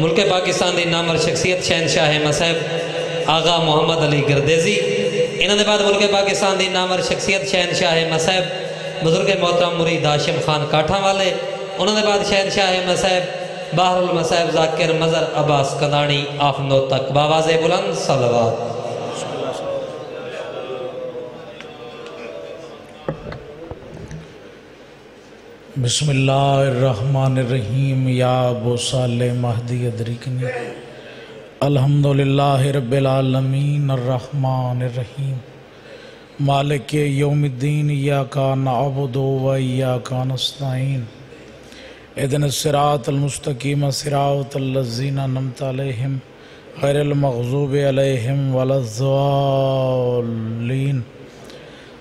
मुल्क पाकिस्तान की नामर शख्सियत शहनशाह मसैब आगा मोहम्मद अली गिरदेजी। इन्होंने बाद मुल्क पाकिस्तान की नामर शख्सियत शहनशाह मसैब बुज़ुर्ग मोहतरम मुरीद हाशिम खान काठा वाले उन्होंने बाद शहनशाह मसैब बाहरुल मसैब जाकिर मज़र अब्बास कदानी आफ नो तक बावाज बुलंद, सलवात। बसमीम या बोसाल महदी अदरिकनी। अल्हम्दुलिल्लाह रब्बिल अर्रहमान रहीम मालिक योमद्दीन या का नअबुदु व या का नस्तईन। इदन सिरात अलमुस्तकीम सिरात लजीना नमत अलैहिम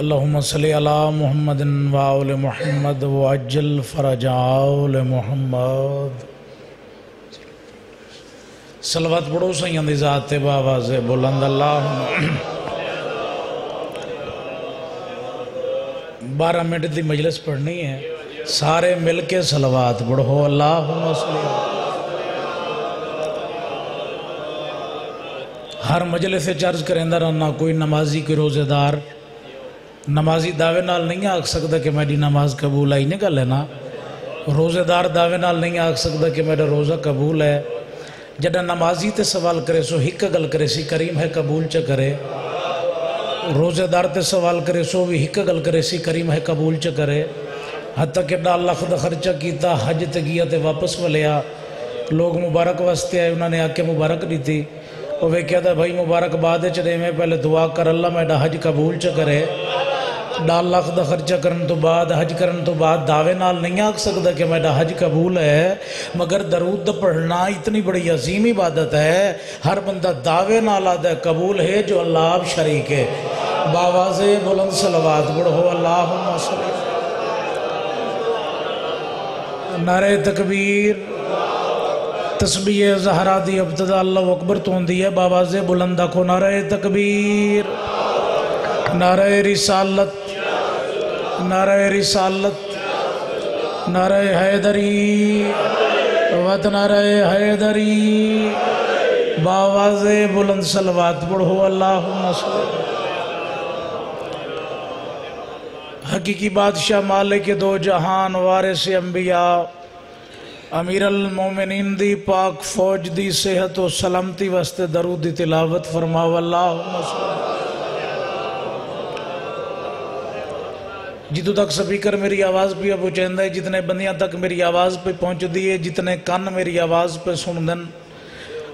अल्लाहुम्म सल्लि अला मुहम्मदिन व आले मुहम्मद व अज्जल फरजाउल मुहम्मद। सलवत पढ़ो सैयद दी ज़ात बाबा से बुलंद अल्लाह बारह मिनट की मजलिस पढ़नी है। सारे मिल के सलवात पढ़ो अल्लाह हर मजलिस से चर्ज करेंदा रहना कोई नमाजी, कोई रोज़ेदार। नमाजी दावे नाल नहीं आख सकता कि मेरी नमाज़ कबूल आई नहीं गल है ना रोज़ेदार दावे नाल नहीं आख सकता कि मेरा रोज़ा कबूल है। जडा नमाजी ते सवाल करे, सो एक गल करे, सी करीम है कबूल च करे। रोज़ेदार ते सवाल करे, सो भी एक गल करे, सी करीम है कबूल च करे। तक एडा लख का खर्चा किया हज ते गया तो वापस वलिया। लोग मुबारक वास्ते आए उन्होंने आके मुबारक दी थी वो वेख्या था भाई मुबारकबाद च मैं पहले दुआ कर, अल्लाह मेरा हज कबूल च करे। डाल लख का खर्चा करने तो बाद, हज करने तो बाद दावे नाल नहीं आख सकता कि मेरा हज कबूल है। मगर दरूद पढ़ना इतनी बड़ी अजीम इबादत है। हर बंदा दावे नाल आदा कबूल है जो अल्लाह शरीक है। बाबा से बुलंद सलवात पढ़ो अल्लाह नारे तकबीर तस्बी जहरा दी अब्तदा अल्लाह अकबर तो होंगी है। बाबा से बुलंद आखो, नारे तकबीर, नारे रिसालत। नारे रिसालत नारे हैदरी वत नारे हैदरी बावाज बुलंद सलवात पढ़ो अल्लाह हकीकी बादशाह मालिक दो जहान वारिस अंबिया अमीर मोमिन दी पाक फौज दी सेहत और सलामती वास्ते दरूद दी तिलावत फरमाओ अल्लाह जितों तक स्पीकर मेरी आवाज़ पे पहुँचादा है, जितने बंदियाँ तक मेरी आवाज़ पे पहुँचती है, जितने कन मेरी आवाज़ पे दिन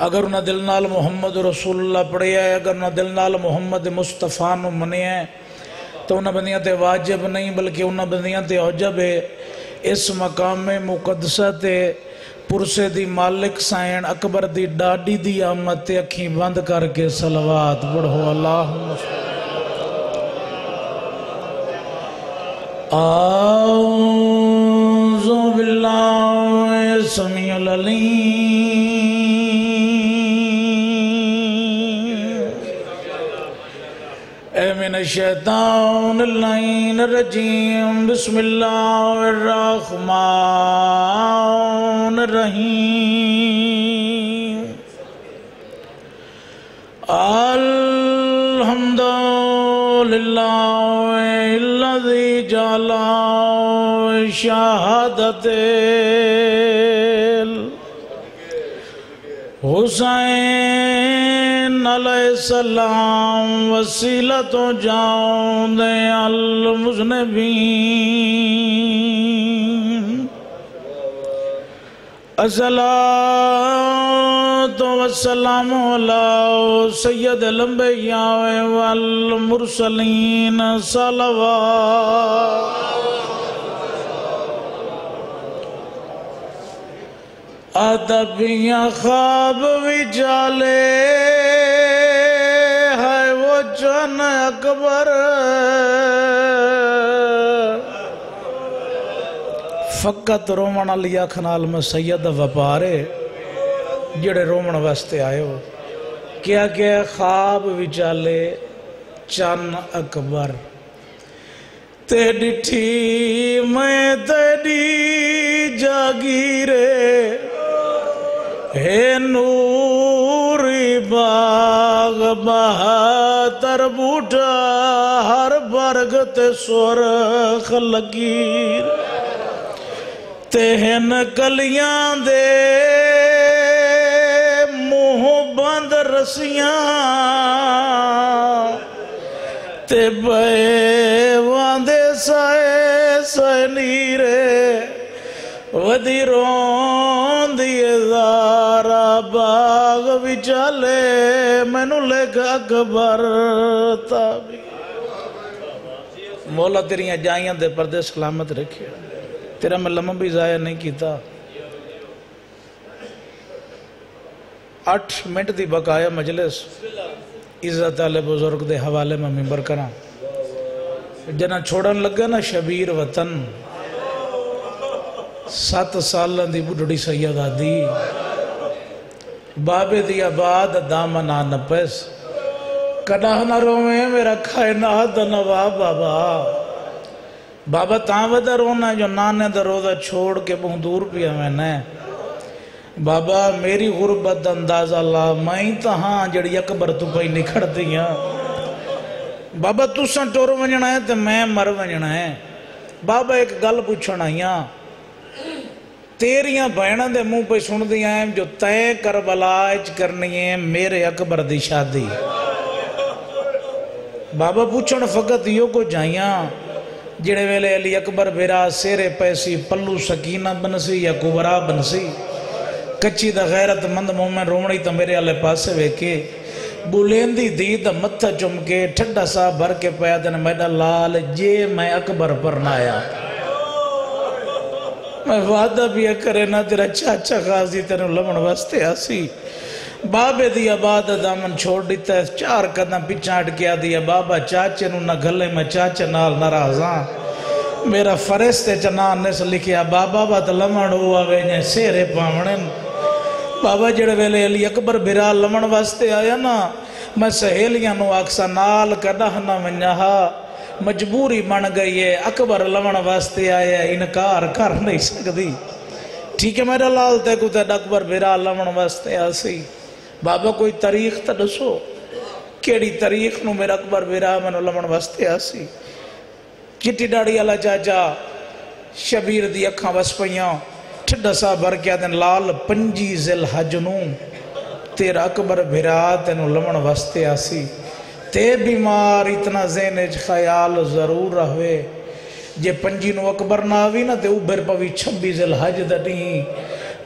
अगर उन्हें दिल नाल मुहम्मद रसूलुल्लाह पढ़िया है, अगर उन्हें दिल नाल मुहम्मद मुस्तफ़ा मनिया है तो उन्हें बंदियाँ ते वाजिब नहीं, बल्कि उन्हें बंदियाँ ते औजब है। इस मकाम मुकदसा ते पुरसे दी मालिक साइन अकबर दी डाडी दी आमद ते अखी बंद करके सलवात पढ़ो। अल्लाह आऊज़ु बिल्लाहि समीउल अलीम मिन शैतानिर रजीम बिस्मिल्लाहिर्रहमानिर रहीम अल्हम्दुलिल्लाहि जला शहादत हुसैन सलाम वसीला तो जाऊँ दे अल मुजनबी तो वसलाम सैयद लंबिया वल मुरसलीन सलवा अदबिया ख्वाब विचाले है वो जन अकबर। फकत रोमन वाली अख नाल मैं सैयद व्यापारे जेड़े रोमन वास्ते आए हो। क्या क्या ख्वाब विचाले चन अकबर। ते डिठी मैं तेरी जागीरे हे नूरी बाग बहातर बूटा हर वर्ग ते सुरख लकीर। तेहन कलियाँ दे मुँह बंद रसियाँ ते बे वांदे साए साए नीरे वदी रोंदी ज़ारा बाग विचाले मैनू लेख अकबर ताबी मौला तेरिया जाइयाँ दे पर्दे सलामत रखे तेरा मैं लम्हा भी ज़ाया नहीं किया अठ मिनट की बकाया मजलिस। इज़्ज़त आले बुज़ुर्ग के हवाले में मिंबर करा। जना छोड़न लगे ना शबीर वतन। सत साल की बुढ़ी सैयद आदि। बाबे दी आबाद दामना नपस। कदा न रोवे, मेरा खाए ना नवा बाबा। बाबा ता वदा रोना जो नाने दा रोजा छोड़ के बहुत दूर पिया मैंने बाबा, मेरी गुरबत अंदाज़ा ला, मैं तो हाँ जड़ी अकबर तू कोई निखड़ती हाँ बाबा, तुसा टुर वजना है तो मैं मर वजना है। बाबा, एक गल पूछण आई हाँ तेरिया भैन के मुँह पे सुन दिया है, जो तय करबला च करनी है मेरे अकबर की शादी। बाबा, पूछण फकत यो को जाइया जेड़े वेले अली अकबर बेरा सेरे पैसी पल्लू सकीना बनसी या कुबरा बनसी कच्ची दा गैरत मंद मुँह में रोवणी तो मेरे आले पासे वेखे बुलेंदी दी दा मत्था चुम के ठंडा सा भर के पाया दिन मैडा लाल जे मैं अकबर पर ना आया। मैं वादा भी करे ना, तेरा चाचा खासी तेन लवण वास्ते आसी। बाबे दी आबाद दामन छोड़ दिता है। चार कदम पिछा हट गया दिया। बाबा, चाचे नु गले में चाचे नाल नाराज़ हाँ। मेरा फरिश्ते च ना निस लिखिया, बाबा बत लवण हो आवे ने सेरे पावणे बाबा, जेड़े वेले अली अकबर बिरा लवण वास्ते आया ना, मैं सहेलियाँ आखसा, नाल कदा ना वञा हा। मजबूरी बन गई है, अकबर लवण वास्ते आया इनकार कर नहीं सकती ठीक है मेरा लाल, ते कुछ अकबर बिरा लवण वास्ते आसी बाबा, कोई तारीख तो दसो। केड़ी तारीख नु मेरा अकबर बिरा मैनू लवण वास्ते आसी। चिट्टी दाड़ी वाला चाचा शबीर दी अखा वस पईयां ठड्डा सा भर के दिन लाल पंजी जिल हज नू। तेरा अकबर बिरा तेन लवण वास्ते आसी। ते बीमार इतना जेने ख्याल ज़रूर रहे जे पंजी नु अकबर ना आवी ना, ते उभर पवी छब्बी जिल हज दटी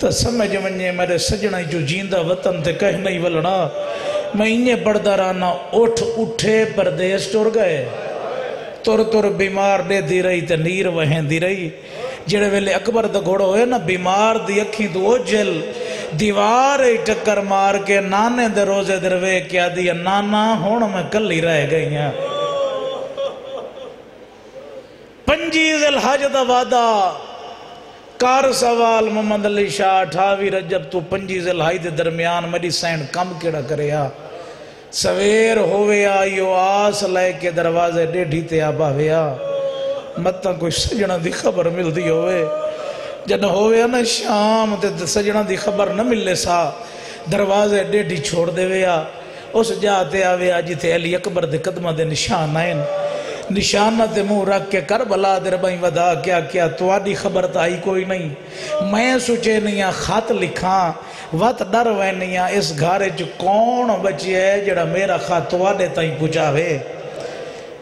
तो समझ वने मेरे सजना जो जींदा वतन ते कह नहीं वलना मैं इन्हें पढ़दा रहना उठ उठे परदेश टुर गए तुर तुर बीमार दे दी रही ते नीर वहेंदी रही जेड़े वेले अकबर दा घोड़ो होए ना बीमार दी अखी तो ओझल दीवार ही टक्कर मार के नाने दे रोज़े दरवे क्या दिया नाना हुन मैं कल ही रह गई हाँ पंजी जिल हज दा वादा कर सवाल मोहम्मद अली शाह, अठावी रजब तू पंजी जिल हज दे दरमियान, मेरी सैन कम केड़ा करया सवेर होविया यो आस लैके दरवाजे डेढ़ी ते आ भाविया मत कोई सजना की खबर मिलती होवे। जद होवे ना शाम ते सजना की खबर न मिले सा, दरवाजे डेढ़ी छोड़ देवे आ। उस जाते आवे आ जिथे अली अकबर के कदम के निशान आए निशाना ते मुँह रख के कर बला दे रबाई वधा क्या क्या, तुआडी खबर तो आई कोई नहीं। मैं सोचे नहीं आ खत लिखा, वत डर वैनी आ, इस घर च कौन बचे है जड़ा मेरा खत तुआडे ताईं पहुंचावे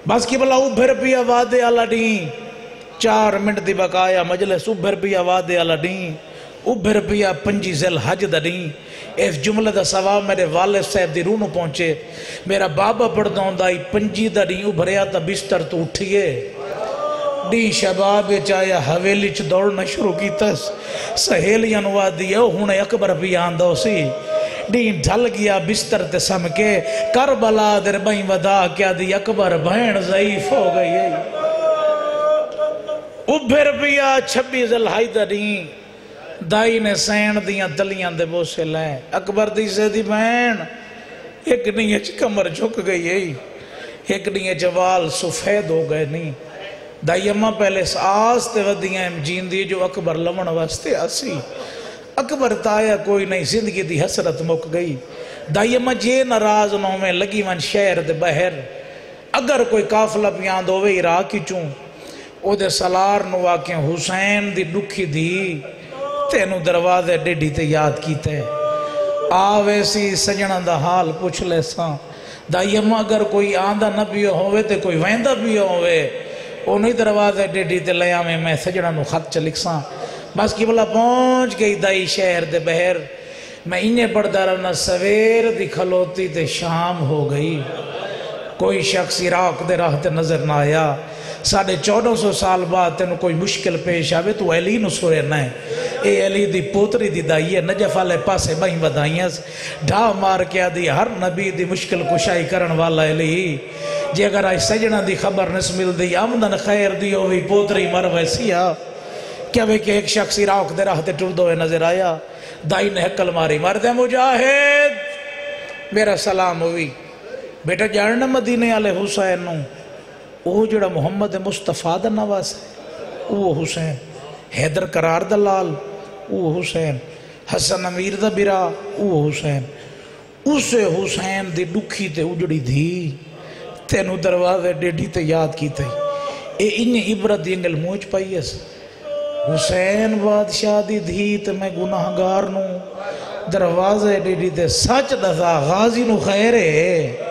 बस की भला उभर पिया वादे आला डी, चार मिनट दी बकाया मजलिस उभर पिया वादे आला डी। उभर पिया पंजी जिल हज दा डी इस जुमले का सवाब मेरे वाले साहब की रूह पहुँचे। मेरा बाबा पढ़दा होंदा पंजी दा डी उभरिया तो बिस्तर तो उठिए डी शबाब आया, हवेली च दौड़ना शुरू किया सहेलियाँ आदि हूँ अकबर भी आंदा सी डी ढल गया बिस्तर ते सम के कर बला दर बई वधा क्या दी अकबर बहन जईफ हो गई उभर पिया छब्बी जलहाई दी दाई ने सैन दियाँ तलियाँ दे बोसे लै। अकबर दी से दी बहन एक नीए च कमर झुक गई है एक नीए च वाल सफ़ेद हो गए नहीं दाई अम्मा पहले आस ते वदियाँ जींदी जो अकबर लवण वास्ते आसी। अकबर ताया कोई नहीं, ज़िंदगी की हसरत मुक गई। दाई अम्मा जे नाराज़ न होवे, लगी वन शहर दे बहर। अगर कोई काफला पियांद होवे, इराक चूं। ओदे सलार नु आके हुसैन दी दुखी दी तेनू दरवाजे डेडी ते याद कीते। आवे सी सजना दा हाल पुछ ले सा। दाई अम्मा अगर कोई आंदा न पियो होवे ते कोई वेंदा पियो उन्हीं दरवाजे डेडी ते ले आवे, मैं सजना नु खत च लिखसा। बस की बोला पहुँच गई दाई शहर दे बहर। मैं इन्हें पढ़ता रहना सवेर दी खलोती ते शाम हो गई। कोई शख्स इराक दे राह ते नज़र ना आया। साढ़े चौदह सौ साल बाद तेन कोई मुश्किल पेश आवे, तू अली नु। सुरना है ये अली दी पोतरी दी दाई है नजफ वाले पासे बही बधाइयां ढा मार के आदि हर नबी दी मुश्किल कुशाई करन वाला अली जे अगर आज सजना दी खबर नस मिलती आमदन खैर दी होवी पोतरी मर वैसी आ क्या वे कि एक शख्स इराक दे राह ते टुरदो हुए नजर आया दाई ने हकल मारी मर दे मुजाहिद मेरा सलाम हुई बेटा जान मदीने वाले हुसैन नु ਉਹ ਜਿਹੜਾ ਮੁਹੰਮਦ ਮੁਸਤਫਾ ਦਾ ਨਵਾਸ ਹੈ ਉਹ हैदर करार द लाल, वो हुसैन। हसन अमीर द बिरा वह हुसैन। उस हुसैन दी दुखी ते उजड़ी धी। तेन दरवाजे डेढ़ी ते याद की ये इन इबरत इंगल मूँह पाई अस हुसैन बादशाह दी धी ते मैं गुनाहगार नू। दरवाजे डेढ़ी ते सच दसा, गाजी नू खैर है।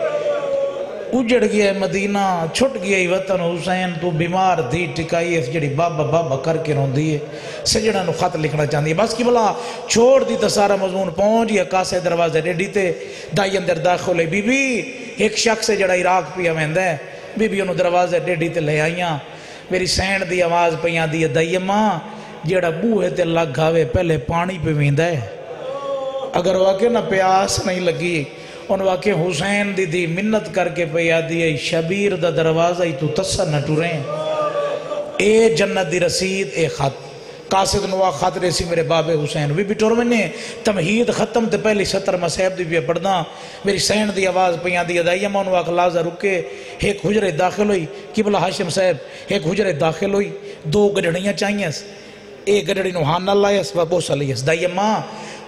उजड़ गया मदीना, छुट गया वतन, हुसैन तू बीमार थी, टिकाई इस जी बाबा बाबा करके रोंदी है। सजना खत लिखना चाहती है। बस की भला, छोड़ दी तो सारा मजमून, पहुँच गया कासे दरवाजे रेडी ते, दाई अंदर दाखिल बीबी, एक शख्स है जड़ा इराक पिया वह बीबी उन्होंने दरवाजे रेडी ते ले आईया। मेरी सैन की आवाज़ पी आती है, दाई अम्मा, जड़ा बूहे ते लग आवे, पहले पानी पीवींद है। अगर वाकई ना प्यास नहीं लगी उन वाक्य हुसैन दी दी मिन्नत करके पे आदि है शबीर दा दरवाज़ा ही तू तस्सा न टुरे। ए जन्नत दी रसीद, ए खत। कासिद नुआ खत रेसी मेरे बाबे हुसैन। भी बिटोर मैंने तमहीद खत्म तो पहली सत्तर मसैब दी भी पढ़ना मेरी सैन दी आवाज़ पी आदि अदाई मैं उन्होंने लाजा रुके। एक हुजरे दाखिल हुई कि भला हाशिम साहब, एक हुजरे दाखिल हुई। दो गडड़ियाँ चाहिए एक गडड़ी नुहान लायस व बोसा लियस दाई अम्मा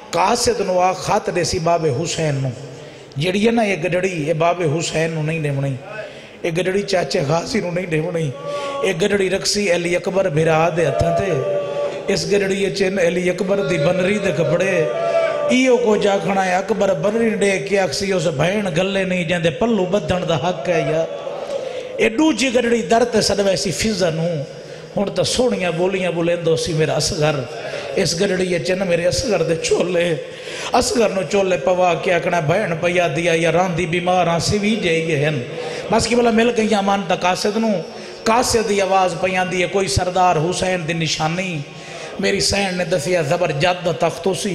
कासिद नुआ खत देसी बाबे हुसैन नु। ਜਿਹੜੀ ਹੈ ਨਾ ਇਹ ਗਡੜੀ ਇਹ ਬਾਬੇ ਹੁਸੈਨ ਨੂੰ ਨਹੀਂ ਦੇਵਣੀ ਇਹ ਗਡੜੀ ਚਾਚੇ ਖਾਸੀ ਨੂੰ ਨਹੀਂ ਦੇਵਣੀ ਇਹ ਗਡੜੀ ਰਕਸੀ ਅਲੀ ਅਕਬਰ ਬਿਰਾ ਦੇ ਹੱਥਾਂ ਤੇ ਇਸ ਗਡੜੀ ਚ ਅਲੀ ਅਕਬਰ ਦੀ ਬਨਰੀ ਦੇ ਕਪੜੇ इो को जाखना है अकबर बनरी डे के अक्सी उस भेण गले नहीं जंदे पल्लू बधण का हक है यार ਇਹ ਦੂਜੀ ਗੜੜੀ ਦਰ ਤੇ ਸਦਵੇ ਸੀ ਫਿਜ਼ਾ हूँ तो सोहनिया बोलियाँ बोलेंदो सी मेरा असगर इस गरड़ीए चिन्ह मेरे असगर दे झोले असगर न चोले पवा के आखना बहन पैया दिया या रांधी बीमार हाँ सिवी जाइए हैं बस कि बोला मिल गई मन तो कासिद न कासिद की आवाज़ पी आती है कोई सरदार हुसैन की निशानी मेरी सैन ने दसिया जबर जद तख्त सी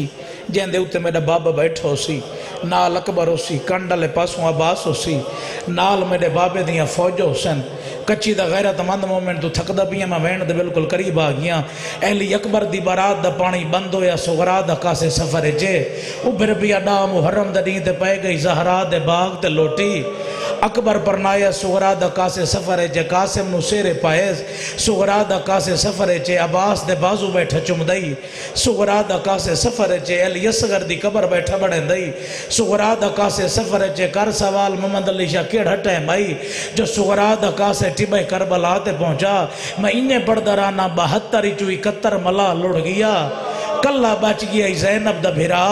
जैसे उत्ते मेरा बाबा बैठो सी नाल अकबर उसी कंड आले पासों अब्बास उसी नाल मेरे बाबे दियाँ फौज हुसैन कच्ची दा गैरतमंद मोमेंट तू थकदा पिया मैं वहन दे बिल्कुल करीब आ गया। अहली अकबर दी बारात दा पानी बंद होया सुगरा दा कासे सफ़र जे। उभर पिया डा मुहर्रम दा पै गई, जहरा दे बाग ते लोटी। अकबर परनाया सुगरा दा कासे सफ़र चे कासिम नु सेरे पाए सुगरा दा कासे सफ़र चे अब्बास दे बाजू बैठा चुमदई सुगरा दा कासे सफ़र चे अली असगर दी कबर बैठा बनेंदई सुगरा दा कासे सफ़र चे कर सवाल मोहम्मद अली शाह केड़ा टाइम आई जो सुगरा दा कासे टिबे करबला ते पहुँचा, मैं इन्हें पढ़दा रहा बहत्तर चू इकहत्तर मला लुड़ गया। कला बच गया जैनब द भिरा।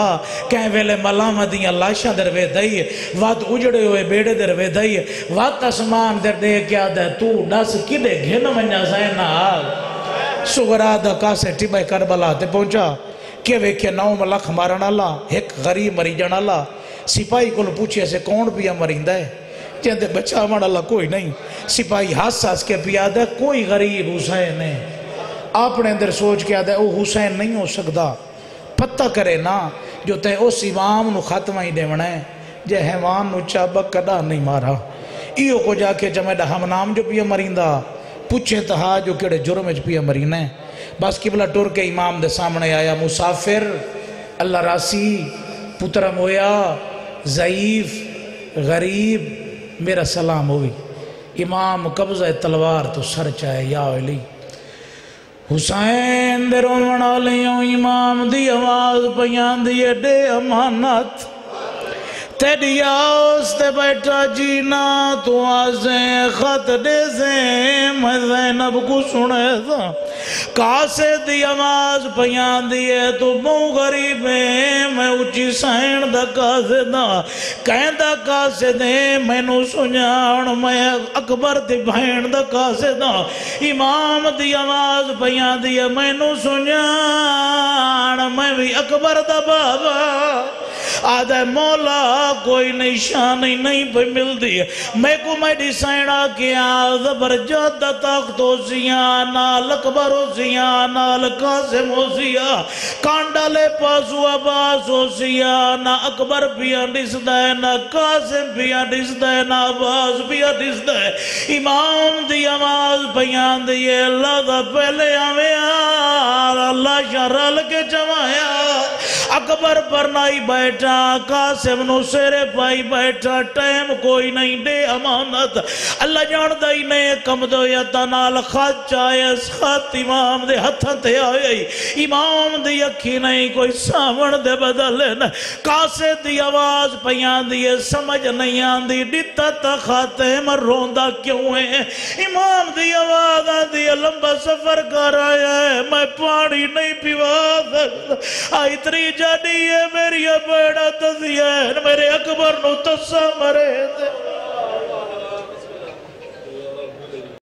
कै वेले मलाम दियाँ लाशां दरवे दई वत उजड़े हुए बेड़े दरवे दई वत आसमान दर दे क्या दे तू दस किदे घिन वन्या जैना सुगरा द कासे टिबे करबला ते पहुँचा। के वेखे नौ लख मारण वाला एक गरीब मरीजण वाला सिपाही को पूछे से कौन पिया मरींदा है? कहते बचावन वाला कोई नहीं। सिपाही हस हस के पिया दे, कोई गरीब हुसैन है। अपने अंदर सोच के आदा वह हुसैन नहीं हो सकता पता करे ना, जो तय उस इमाम न खात्मा ही देवना है। जे हैवान चाबक कदा नहीं मारा। इो को जाके जमेडा हम नाम जो पिया मरींदा। पूछे तो हा, जो केड़े जुर्म च पिया मरीना है। बस किबला टुर के इमाम दे सामने आया, मुसाफिर, अल्लाह रासी, पुत्र मोया ज़यीफ गरीब, मेरा सलाम हुई इमाम कब्ज़ा तलवार तो सर चाहे या अली हुसैन दे रोवण वालियों इमाम दी आवाज़ पयांदी एडे अमानत। तेरी आस ते बैठा जीना तू आसे खत दे से मैं जैनब को सुने था कासे दी आवाज़ पयांदी है तू बहु गरीब है, मैं उची सैन दा कासे दा। कहंदा कासे दे, मैनू सुञाण, मैं अकबर दी भैन दा कासे दा। इमाम दी आवाज़ पयांदी है मैनू सुञाण, मैं भी अकबर दा बाबा। आदे मौला, कोई निशानी नहीं पे मिलती मैं को मेरी सैना किया जबरजस्त तख्त होसिया नाल अकबर होसिया नाल कासिम होसिया कांडाले पासू अब्बास होसिया ना अकबर पिया दिसदा है ना कासिम पिया दिसदा है ना अब्बास पिया दिसदा है इमाम दी आवाज़ पिया दी अल्लाह दा पहले आवे अल्लाह शरल के जमाया अकबर पर नहीं बैठा, कासिम नु सिरे पाई बैठा, टाइम कोई नहीं दे अमानत अल्लाह जानदा ही ने कम दो यता नाल खच आए खत इमाम दे हथां ते आए। इमाम दी अखी नहीं, कोई सावण दे बदले न। कासे दी आवाज़ पइयाँ दी समझ नहीं आंदी। दिता ता खाते मर रोंदा क्यों है? इमाम दी आवाज़ आंदी लंबा सफ़र कर आया मैं पानी नहीं पिवा सकता आई जानी है मेरी बेड़ा दसिया मेरे अकबर नु मरे